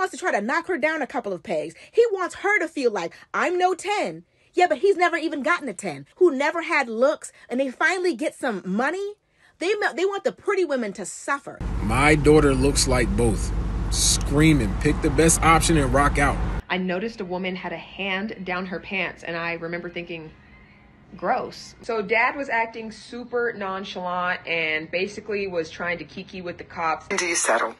wants to try to knock her down a couple of pegs. He wants her to feel like I'm no 10. Yeah, but he's never even gotten a 10, who never had looks, and they finally get some money. They, they want the pretty women to suffer. My daughter looks like both. Screaming, pick the best option and rock out. I noticed a woman had a hand down her pants, and I remember thinking, gross. So dad was acting super nonchalant and basically was trying to kiki with the cops. When do you settle?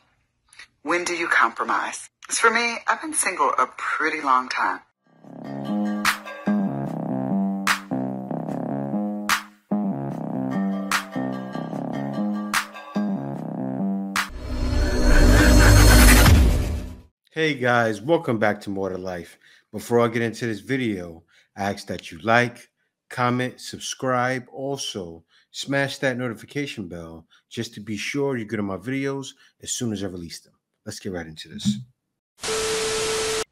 When do you compromise? As for me, I've been single a pretty long time. Hey guys, welcome back to More to Life. Before I get into this video, I ask that you like, comment, subscribe. Also, smash that notification bell just to be sure you get on my videos as soon as I release them. Let's get right into this. Mm-hmm.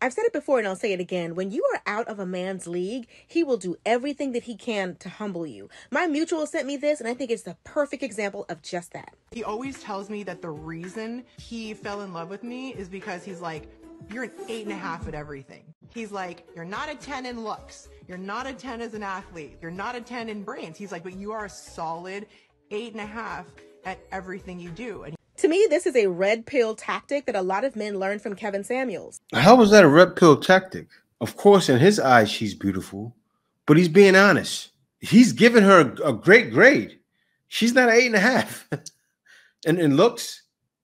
I've said it before and I'll say it again. When you are out of a man's league, he will do everything that he can to humble you. My mutual sent me this, and I think it's the perfect example of just that. He always tells me that the reason he fell in love with me is because he's like, you're an eight and a half at everything. He's like, you're not a 10 in looks. You're not a 10 as an athlete. You're not a 10 in brains. He's like, but you are a solid eight and a half at everything you do. And to me, this is a red pill tactic that a lot of men learned from Kevin Samuels. How was that a red pill tactic? Of course, in his eyes, she's beautiful, but he's being honest. He's giving her a, a great grade. She's not an eight and a half. and in looks,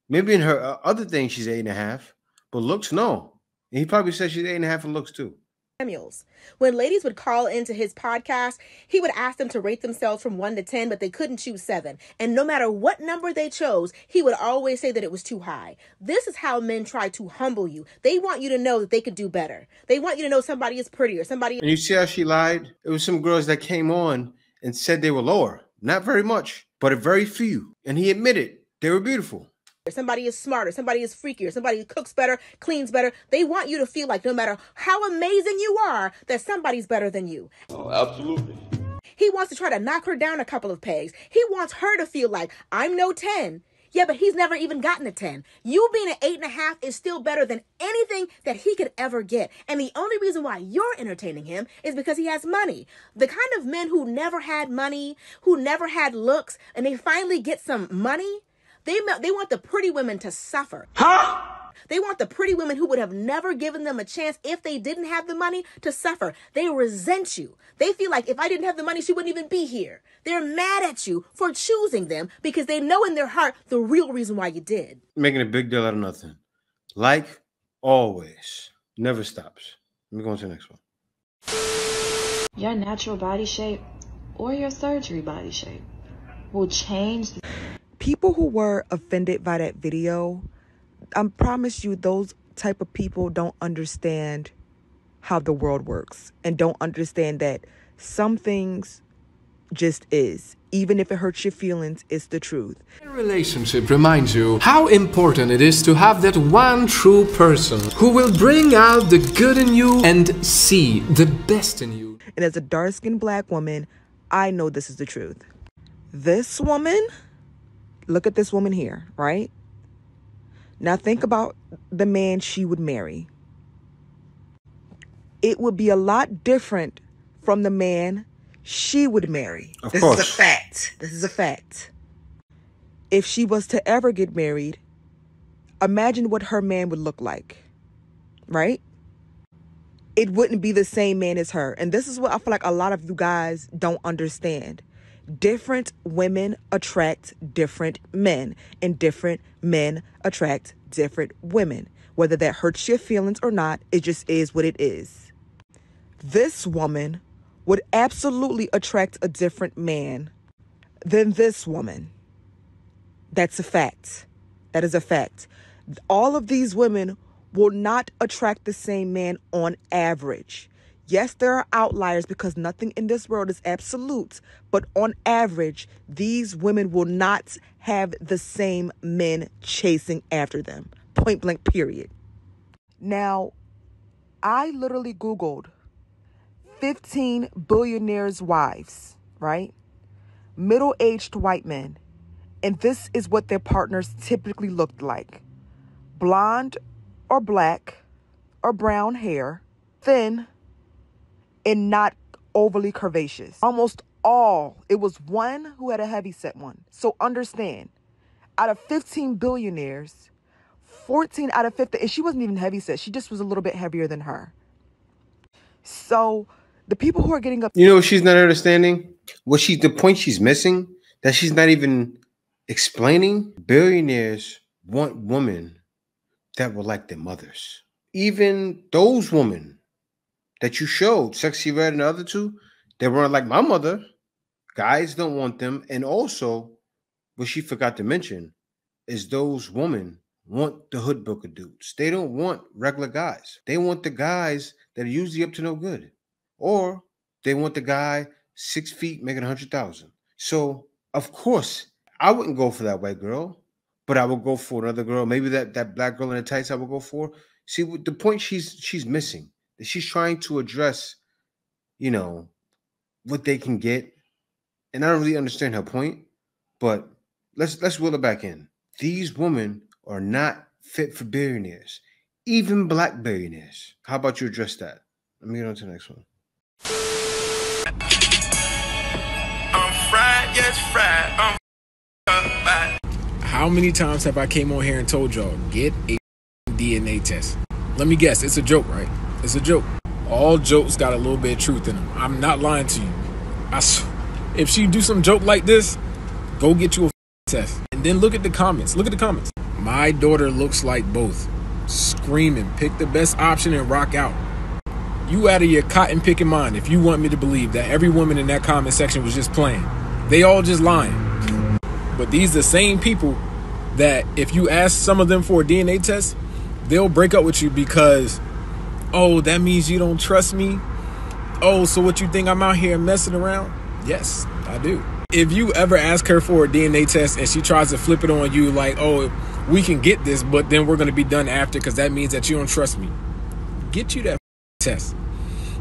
maybe in her uh, other things, she's eight and a half. But looks, no. And he probably says she's eight and a half in looks too. Samuels. When ladies would call into his podcast, he would ask them to rate themselves from 1 to 10, but they couldn't choose 7. And no matter what number they chose, he would always say that it was too high. This is how men try to humble you. They want you to know that they could do better. They want you to know somebody is prettier, somebody And you see how she lied? It was some girls that came on and said they were lower. Not very much, but a very few. And he admitted they were beautiful somebody is smarter, somebody is freakier, somebody cooks better, cleans better. They want you to feel like no matter how amazing you are, that somebody's better than you. Oh, absolutely. He wants to try to knock her down a couple of pegs. He wants her to feel like I'm no 10. Yeah, but he's never even gotten a 10. You being an eight and a half is still better than anything that he could ever get. And the only reason why you're entertaining him is because he has money. The kind of men who never had money, who never had looks, and they finally get some money, they, they want the pretty women to suffer. Huh? They want the pretty women who would have never given them a chance if they didn't have the money to suffer. They resent you. They feel like if I didn't have the money, she wouldn't even be here. They're mad at you for choosing them because they know in their heart the real reason why you did. Making a big deal out of nothing. Like always, never stops. Let me go on to the next one. Your natural body shape or your surgery body shape will change. The- people who were offended by that video, I promise you those type of people don't understand how the world works and don't understand that some things just is. Even if it hurts your feelings, it's the truth. A relationship reminds you how important it is to have that one true person who will bring out the good in you and see the best in you. And as a dark skinned black woman, I know this is the truth. This woman look at this woman here, right? Now think about the man she would marry. It would be a lot different from the man she would marry. Of this course. is a fact. This is a fact. If she was to ever get married, imagine what her man would look like. Right? It wouldn't be the same man as her. And this is what I feel like a lot of you guys don't understand different women attract different men, and different men attract different women. Whether that hurts your feelings or not, it just is what it is. This woman would absolutely attract a different man than this woman. That's a fact. That is a fact. All of these women will not attract the same man on average. Yes, there are outliers because nothing in this world is absolute, but on average, these women will not have the same men chasing after them. Point blank, period. Now, I literally Googled 15 billionaires' wives, right? Middle aged white men. And this is what their partners typically looked like blonde or black or brown hair, thin, and not overly curvaceous. Almost all, it was one who had a heavy set one. So understand, out of 15 billionaires, 14 out of 50, and she wasn't even heavy set, she just was a little bit heavier than her. So the people who are getting up, You know she's not understanding? What she the point she's missing that she's not even explaining. Billionaires want women that were like their mothers. Even those women that you showed, Sexyy Red and the other two, they weren't like my mother. Guys don't want them. And also, what she forgot to mention is those women want the hood booker dudes. They don't want regular guys. They want the guys that are usually up to no good. Or they want the guy six feet making a hundred thousand. So of course, I wouldn't go for that white girl, but I would go for another girl. Maybe that that black girl in the tights I would go for. See the point she's she's missing she's trying to address, you know, what they can get. And I don't really understand her point, but let's let's wheel it back in. These women are not fit for billionaires, even black billionaires. How about you address that? Let me get on to the next one. I'm fried, yes, fried. I'm. How many times have I came on here and told y'all get a DNA test? Let me guess, it's a joke, right? It's a joke. All jokes got a little bit of truth in them. I'm not lying to you. I if she do some joke like this, go get you a test and then look at the comments. Look at the comments. My daughter looks like both. Screaming, pick the best option and rock out. You out of your cotton picking mind if you want me to believe that every woman in that comment section was just playing. They all just lying. But these the same people that if you ask some of them for a DNA test, they'll break up with you because, oh, that means you don't trust me. Oh, so what you think I'm out here messing around? Yes, I do. If you ever ask her for a DNA test and she tries to flip it on you like, oh, we can get this, but then we're gonna be done after because that means that you don't trust me. Get you that test.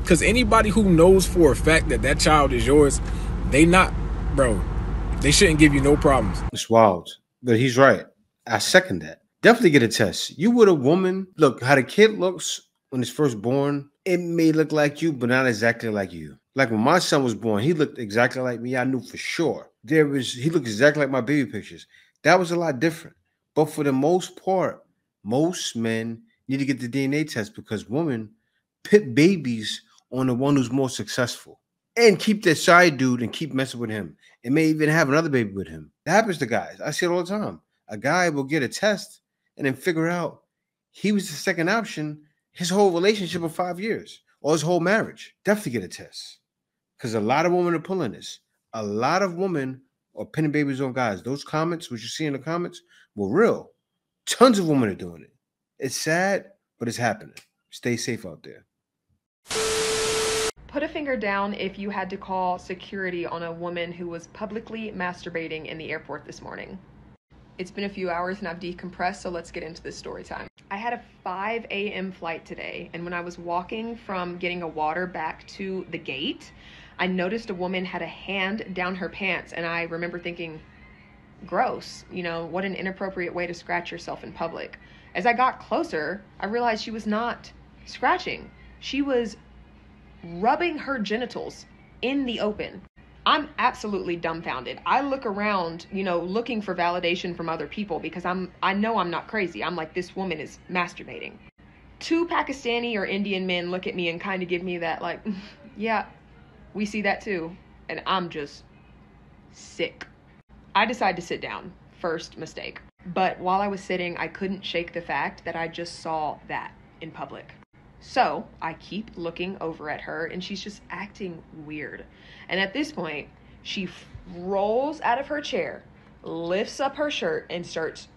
Because anybody who knows for a fact that that child is yours, they not, bro, they shouldn't give you no problems. It's wild, but he's right. I second that. Definitely get a test. You with a woman, look how the kid looks when he's first born. It may look like you, but not exactly like you. Like when my son was born, he looked exactly like me. I knew for sure. There was he looked exactly like my baby pictures. That was a lot different. But for the most part, most men need to get the DNA test because women pit babies on the one who's more successful and keep their side dude and keep messing with him and may even have another baby with him. That happens to guys. I see it all the time. A guy will get a test and then figure out he was the second option his whole relationship of five years or his whole marriage. Definitely get a test because a lot of women are pulling this. A lot of women are pinning babies on guys. Those comments, what you see in the comments, were real. Tons of women are doing it. It's sad, but it's happening. Stay safe out there. Put a finger down if you had to call security on a woman who was publicly masturbating in the airport this morning. It's been a few hours and I've decompressed, so let's get into this story time. I had a 5 a.m. flight today, and when I was walking from getting a water back to the gate, I noticed a woman had a hand down her pants, and I remember thinking, gross, you know, what an inappropriate way to scratch yourself in public. As I got closer, I realized she was not scratching, she was rubbing her genitals in the open. I'm absolutely dumbfounded. I look around, you know, looking for validation from other people because I'm I know I'm not crazy. I'm like this woman is masturbating. Two Pakistani or Indian men look at me and kind of give me that like, yeah, we see that too. And I'm just sick. I decide to sit down. First mistake. But while I was sitting, I couldn't shake the fact that I just saw that in public. So I keep looking over at her and she's just acting weird. And at this point, she f- rolls out of her chair, lifts up her shirt, and starts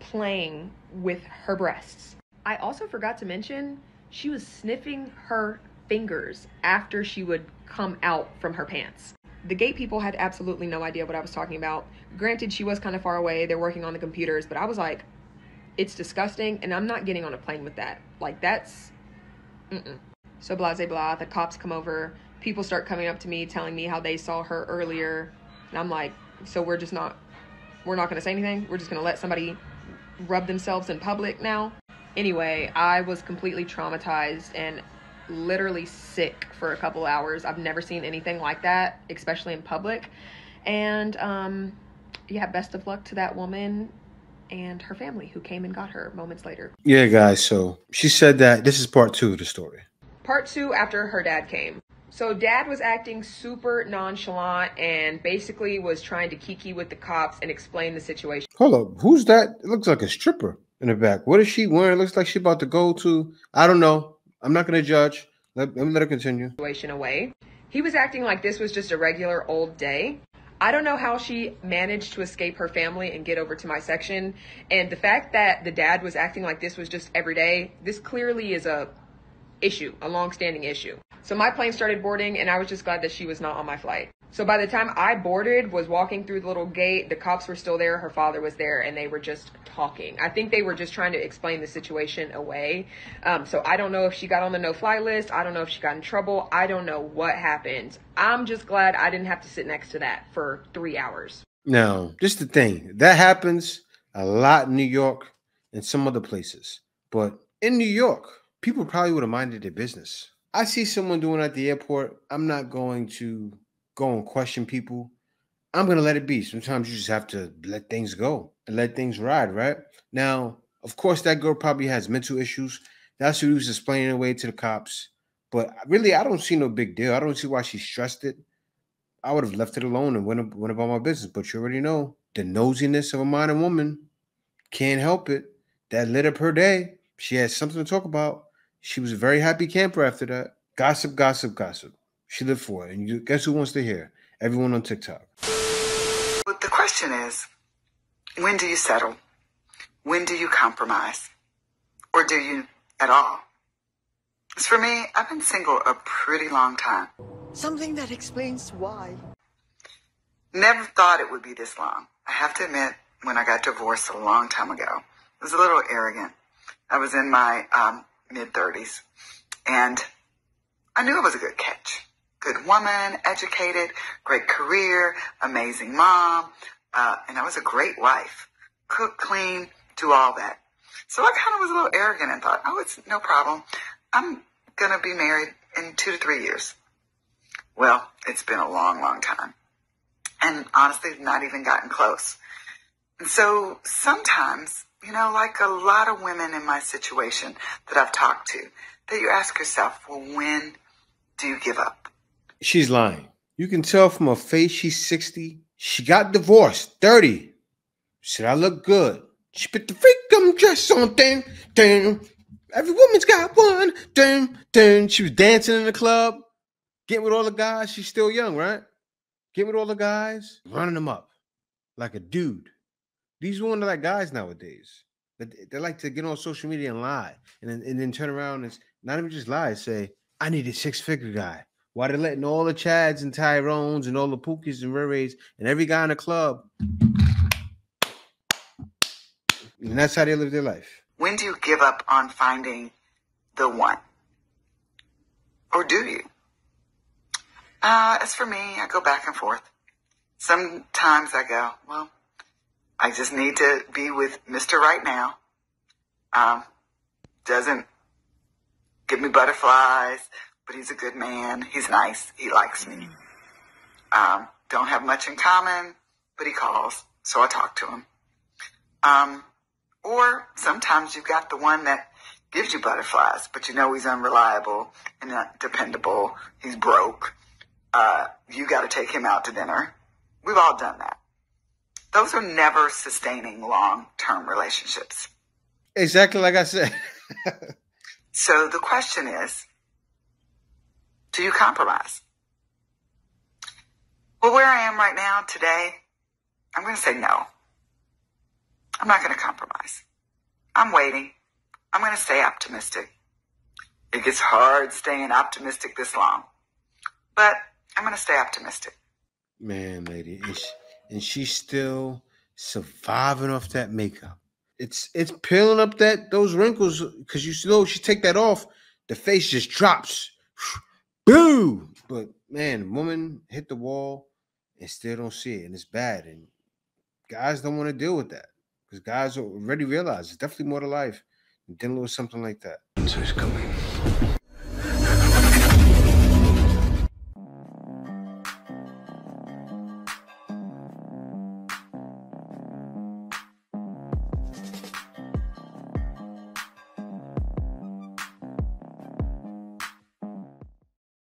playing with her breasts. I also forgot to mention she was sniffing her fingers after she would come out from her pants. The gate people had absolutely no idea what I was talking about. Granted, she was kind of far away, they're working on the computers, but I was like, it's disgusting, and I'm not getting on a plane with that. Like, that's Mm-mm. So blah, blah, blah. The cops come over. People start coming up to me, telling me how they saw her earlier. And I'm like, so we're just not, we're not going to say anything? We're just going to let somebody rub themselves in public now? Anyway, I was completely traumatized and literally sick for a couple hours. I've never seen anything like that, especially in public. And um, yeah, best of luck to that woman and her family who came and got her moments later. Yeah, guys. So she said that this is part two of the story. Part two after her dad came. So dad was acting super nonchalant and basically was trying to kiki with the cops and explain the situation. Hold up. Who's that? It looks like a stripper in the back. What is she wearing? It looks like she about to go to. I don't know. I'm not gonna judge. Let, let me let her continue. Situation away. He was acting like this was just a regular old day. I don't know how she managed to escape her family and get over to my section. And the fact that the dad was acting like this was just every day, this clearly is a issue, a long-standing issue. So my plane started boarding and I was just glad that she was not on my flight. So by the time I boarded, was walking through the little gate, the cops were still there, her father was there, and they were just talking. I think they were just trying to explain the situation away. Um, so I don't know if she got on the no-fly list. I don't know if she got in trouble. I don't know what happened. I'm just glad I didn't have to sit next to that for three hours. Now, just the thing that happens a lot in New York and some other places, but in New York, people probably would have minded their business. I see someone doing at the airport. I'm not going to go and question people. I'm gonna let it be. Sometimes you just have to let things go and let things ride, right? Now, of course, that girl probably has mental issues. That's what he was explaining away to the cops. But really, I don't see no big deal. I don't see why she stressed it. I would have left it alone and went, went about my business. But you already know the nosiness of a modern woman can't help it. That lit up her day. She had something to talk about. She was a very happy camper after that. Gossip, gossip, gossip. She lived for it. And you guess who wants to hear? Everyone on TikTok. But the question is, when do you settle? When do you compromise? Or do you at all? As for me, I've been single a pretty long time. Something that explains why. Never thought it would be this long. I have to admit, when I got divorced a long time ago, I was a little arrogant. I was in my um, mid 30s, and I knew it was a good catch. Good woman, educated, great career, amazing mom, uh, and I was a great wife. Cook, clean, do all that. So I kind of was a little arrogant and thought, oh, it's no problem. I'm going to be married in two to three years. Well, it's been a long, long time. And honestly, not even gotten close. And so sometimes, you know, like a lot of women in my situation that I've talked to, that you ask yourself, well, when do you give up? She's lying. You can tell from her face she's 60. She got divorced, 30. Said I look good. She put the freakum dress on, dang, dang. Every woman's got one, dang, dang. She was dancing in the club, getting with all the guys. She's still young, right? Getting with all the guys, running them up like a dude. These women are like guys nowadays. They, they like to get on social media and lie, and then, and then turn around and not even just lie, say, I need a six figure guy. Why they're letting all the Chads and Tyrones and all the Pookies and Ray's and every guy in the club. And that's how they live their life. When do you give up on finding the one? Or do you? Uh, as for me, I go back and forth. Sometimes I go, well, I just need to be with Mr. Right now. Um, doesn't give me butterflies, but he's a good man. He's nice. He likes me. Um, don't have much in common, but he calls, so I talk to him. Um, or sometimes you've got the one that gives you butterflies, but you know he's unreliable and not dependable. He's broke. Uh, you got to take him out to dinner. We've all done that. Those are never sustaining long-term relationships. Exactly like I said. so the question is, do you compromise? Well, where I am right now today, I'm going to say no. I'm not going to compromise. I'm waiting. I'm going to stay optimistic. It gets hard staying optimistic this long, but I'm going to stay optimistic. Man, lady, she, and she's still surviving off that makeup. It's it's peeling up that those wrinkles because you know she take that off, the face just drops. Boo! But man, woman hit the wall and still don't see it, and it's bad. And guys don't want to deal with that because guys already realize it's definitely more to life than dealing with something like that. Coming.